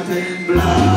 nothing blind.